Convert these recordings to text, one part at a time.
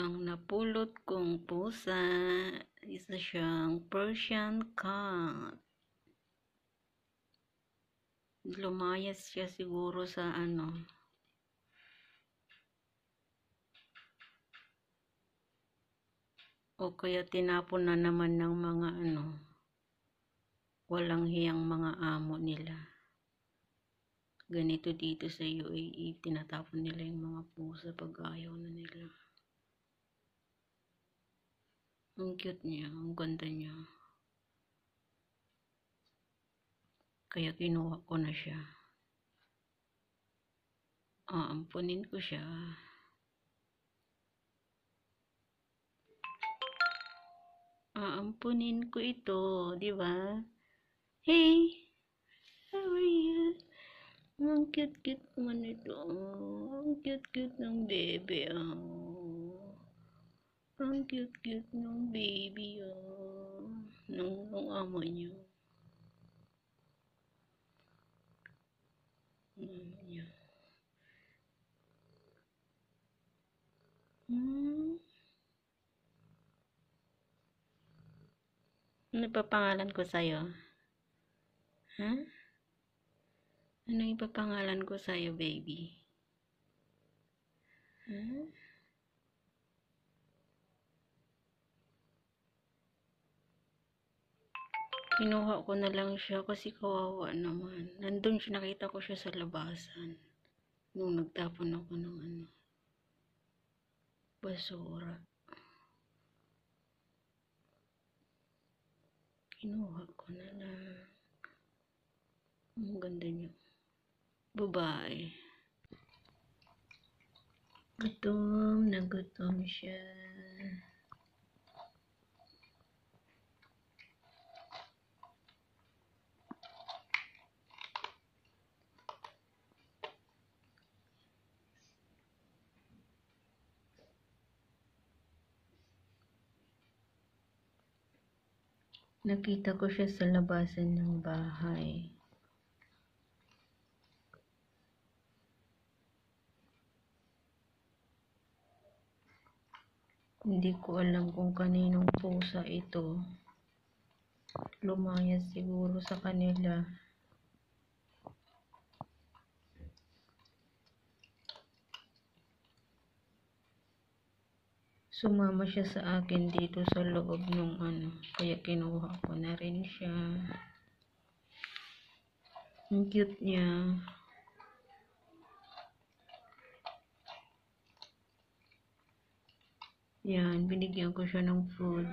Ang napulot kong pusa, isa siyang Persian cat. Lumayas siya siguro sa ano. O kaya tinapon na naman ng mga ano. Walang hiyang mga amo nila. Ganito dito sa UAE, tinatapon nila yung mga pusa pag ayaw na nila. Ang cute niya, ang ganda niya. Kaya kinuha ko na siya. Aampunin ko siya. Aampunin ko ito, di ba? Hey! How are you? Ang cute-cute naman ito. Ang cute-cute ng bebe. Oh. Ang cute-cute ng baby. Oh. Nung, nung ama niya. Mama niya. Hmm. Ano pa pangalan ko sa'yo? Ha? Huh? Ano ipapangalan ko sa'yo, baby? Huh? Kinuha ko na lang siya kasi kawawa naman. Nandun siya, nakita ko siya sa labasan. Nung nagtapon ako ng ano, basura. Kinuha ko na lang. Ang ganda niya. Babae. Gutom na gutom siya. Nakita ko siya sa labasan ng bahay. Hindi ko alam kung kaninong pusa ito. Lumayas siguro sa kanila. Sumama siya sa akin dito sa loob ng ano. Kaya kinuha ko na rin siya. Ang cute niya. Yan, binigyan ko siya ng food.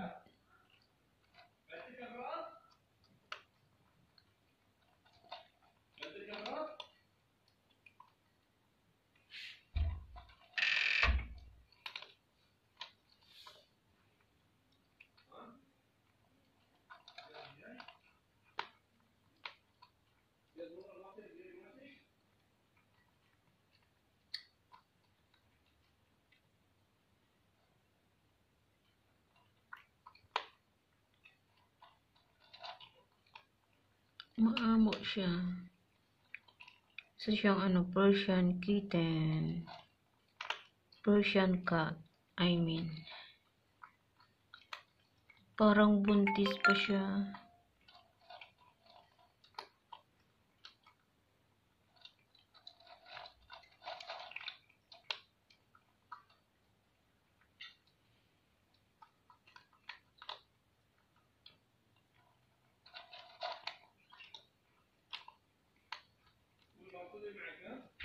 Maamo siya. So, siyang ano, Persian kitten. Persian cat, I mean. Parang buntis pa siya. معك